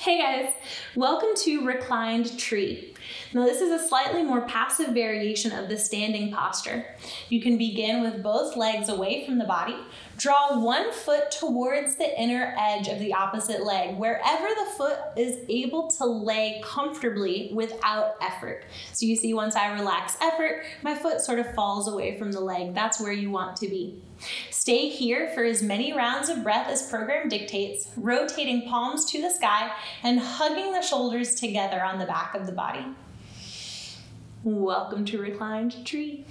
Hey guys, welcome to Reclined Tree. Now, this is a slightly more passive variation of the standing posture. You can begin with both legs away from the body. Draw one foot towards the inner edge of the opposite leg, wherever the foot is able to lay comfortably without effort. So, you see, once I relax effort, my foot sort of falls away from the leg. That's where you want to be. Stay here for as many rounds of breath as program dictates, rotating palms to the sky and hugging the shoulders together on the back of the body. Welcome to Reclined Tree.